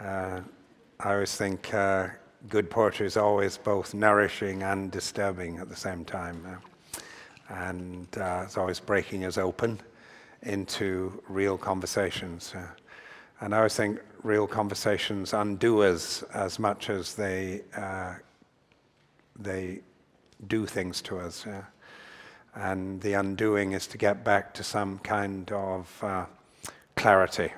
Uh, I always think uh, good poetry is always both nourishing and disturbing at the same time. Uh, and uh, it's always breaking us open into real conversations. Uh, and I always think real conversations undo us as much as they, they do things to us. Yeah? And the undoing is to get back to some kind of uh, clarity,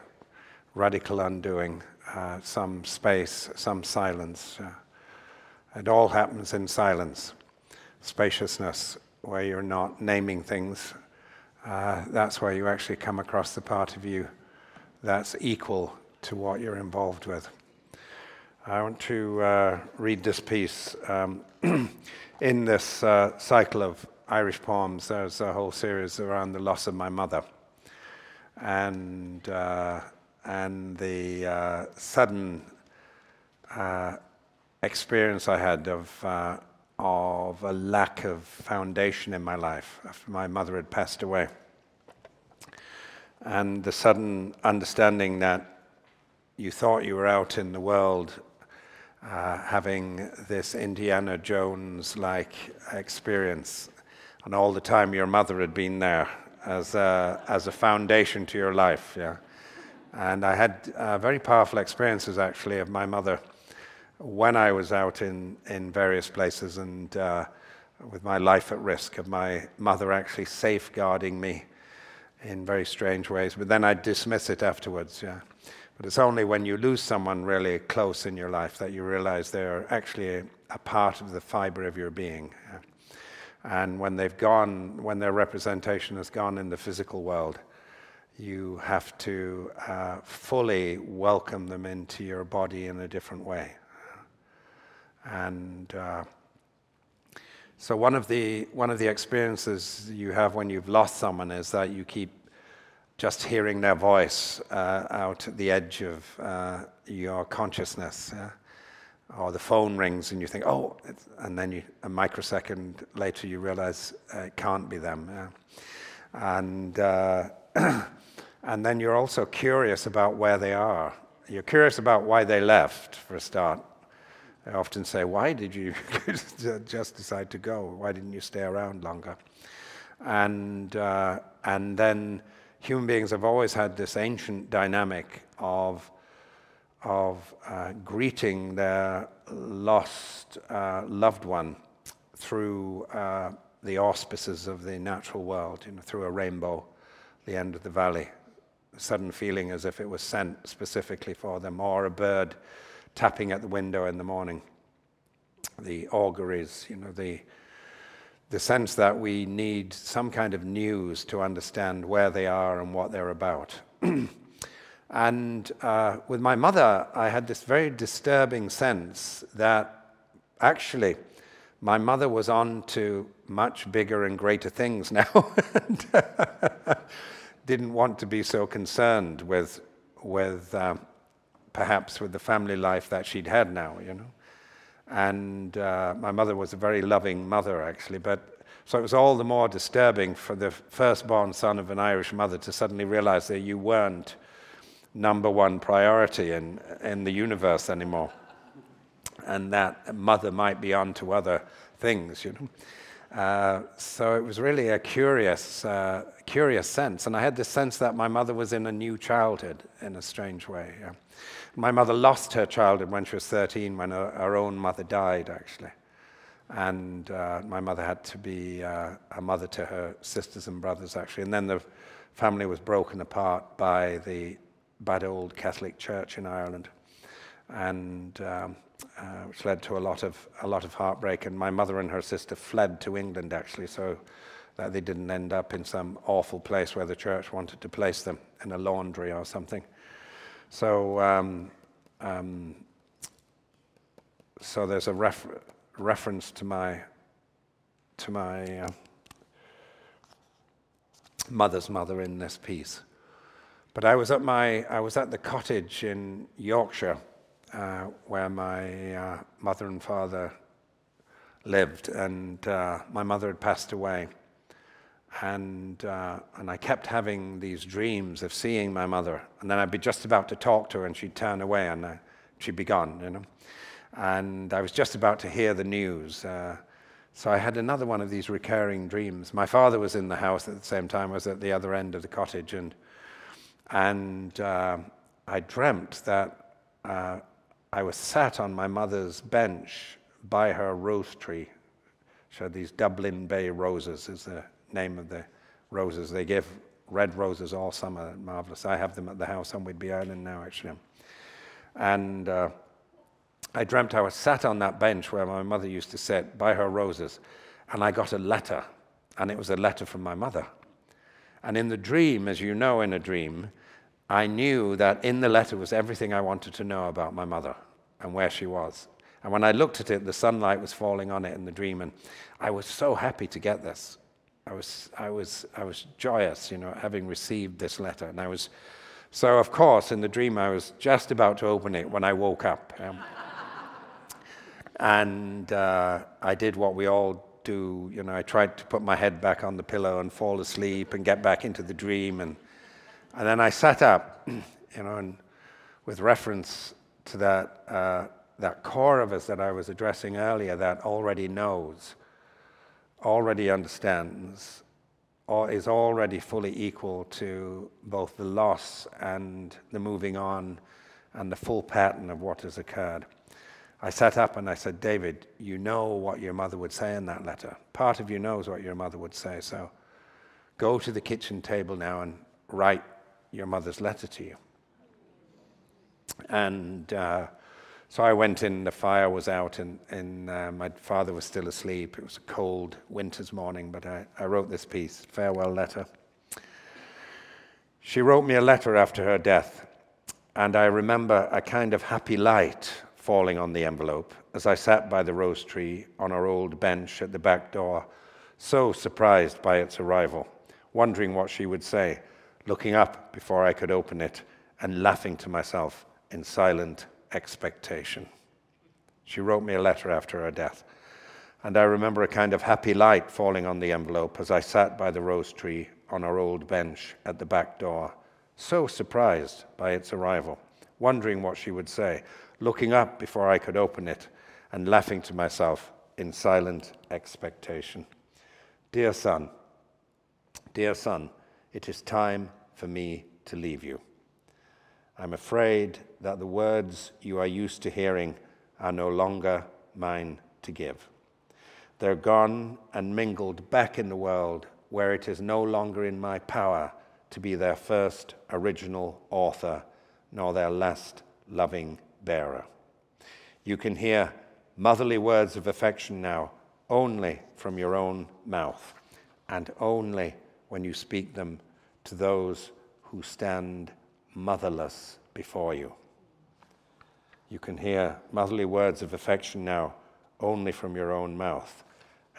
radical undoing, uh, some space, some silence. It all happens in silence, spaciousness, where you're not naming things. Uh, that's where you actually come across the part of you that's equal to what you're involved with. I want to uh, read this piece. Um, in this uh, cycle of Irish poems, there's a whole series around the loss of my mother. And, uh, and the uh, sudden uh, experience I had of, uh, of a lack of foundation in my life after my mother had passed away and the sudden understanding that you thought you were out in the world uh, having this Indiana Jones like experience, and all the time your mother had been there as a, as a foundation to your life. Yeah. And I had uh, very powerful experiences actually of my mother when I was out in, in various places and uh, with my life at risk, of my mother actually safeguarding me in very strange ways, but then I dismiss it afterwards, yeah. But it's only when you lose someone really close in your life that you realize they're actually a, a part of the fiber of your being. Yeah. And when they've gone, when their representation has gone in the physical world, you have to uh, fully welcome them into your body in a different way. And uh, so one of the one of the experiences you have when you've lost someone is that you keep just hearing their voice uh, out at the edge of uh, your consciousness. Or the phone rings and you think, oh, and then you, a microsecond later you realize uh, it can't be them. Yeah? And, uh, and then you're also curious about where they are. You're curious about why they left, for a start. I often say, Why did you just decide to go? Why didn't you stay around longer? And, uh, and then human beings have always had this ancient dynamic of, of uh, greeting their lost uh, loved one through uh, the auspices of the natural world, you know, through a rainbow, the end of the valley. Sudden feeling as if it was sent specifically for them, or a bird tapping at the window in the morning. The auguries, you know, the, the sense that we need some kind of news to understand where they are and what they're about. and uh, with my mother, I had this very disturbing sense that actually my mother was on to much bigger and greater things now. Didn't want to be so concerned with, with um, perhaps with the family life that she'd had now, you know. And uh, my mother was a very loving mother, actually, but so it was all the more disturbing for the firstborn son of an Irish mother to suddenly realize that you weren't number one priority in, in the universe anymore. And that mother might be on to other things, you know. Uh, so it was really a curious, uh, curious sense. And I had this sense that my mother was in a new childhood in a strange way. Yeah. My mother lost her childhood when she was 13, when her, her own mother died, actually. And uh, my mother had to be uh, a mother to her sisters and brothers, actually. And then the family was broken apart by the bad old Catholic Church in Ireland, and um, uh, which led to a lot of a lot of heartbreak. And my mother and her sister fled to England, actually, so that they didn't end up in some awful place where the church wanted to place them in a laundry or something. So, um, um, so there's a ref- reference to my to my uh, mother's mother in this piece. But I was at my I was at the cottage in Yorkshire uh, where my uh, mother and father lived, and uh, my mother had passed away and, uh, and I kept having these dreams of seeing my mother. And then I'd be just about to talk to her, and she'd turn away, and I, she'd be gone, you know. And I was just about to hear the news. Uh, so I had another one of these recurring dreams. My father was in the house at the same time, I was at the other end of the cottage, and, and uh, I dreamt that uh, I was sat on my mother's bench by her rose tree. She had these Dublin Bay roses, is the name of the roses. They give red roses all summer, marvelous. I have them at the house on Whidbey Island now, actually. And uh, I dreamt I was sat on that bench where my mother used to sit by her roses, and I got a letter, and it was a letter from my mother. And in the dream, as you know in a dream, I knew that in the letter was everything I wanted to know about my mother and where she was. And when I looked at it, the sunlight was falling on it in the dream, and I was so happy to get this. I was, I was, I was joyous, you know, having received this letter. And I was, so of course, in the dream, I was just about to open it when I woke up. Um, and uh, I did what we all do, you know, I tried to put my head back on the pillow and fall asleep and get back into the dream. And, and then I sat up, you know, and with reference to that, uh, that core of us that I was addressing earlier that already knows, already understands, or is already fully equal to both the loss and the moving on and the full pattern of what has occurred. I sat up and I said, David, you know what your mother would say in that letter. Part of you knows what your mother would say. So go to the kitchen table now and write your mother's letter to you. And uh, so I went in, the fire was out, and, and uh, my father was still asleep. It was a cold winter's morning, but I, I wrote this piece, farewell letter. She wrote me a letter after her death, and I remember a kind of happy light falling on the envelope as I sat by the rose tree on our old bench at the back door, so surprised by its arrival, wondering what she would say, looking up before I could open it, and laughing to myself in silent expectation. She wrote me a letter after her death, and I remember a kind of happy light falling on the envelope as I sat by the rose tree on our old bench at the back door, so surprised by its arrival, wondering what she would say, looking up before I could open it, and laughing to myself in silent expectation. Dear son, dear son, it is time for me to leave you. I'm afraid that the words you are used to hearing are no longer mine to give. They're gone and mingled back in the world where it is no longer in my power to be their first original author, nor their last loving bearer. You can hear motherly words of affection now only from your own mouth, and only when you speak them to those who stand motherless before you. You can hear motherly words of affection now only from your own mouth,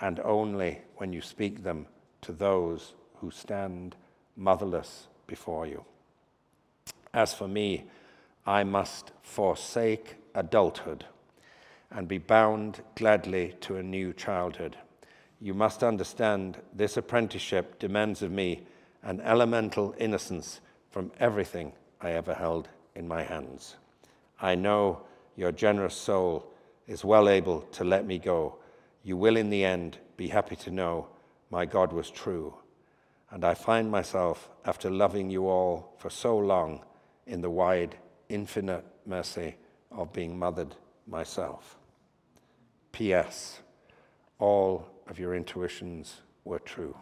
and only when you speak them to those who stand motherless before you. As for me, I must forsake adulthood and be bound gladly to a new childhood. You must understand this apprenticeship demands of me an elemental innocence from everything I ever held in my hands. I know your generous soul is well able to let me go. You will, in the end, be happy to know my God was true. And I find myself, after loving you all for so long, in the wide infinite mercy of being mothered myself. P.S. All of your intuitions were true.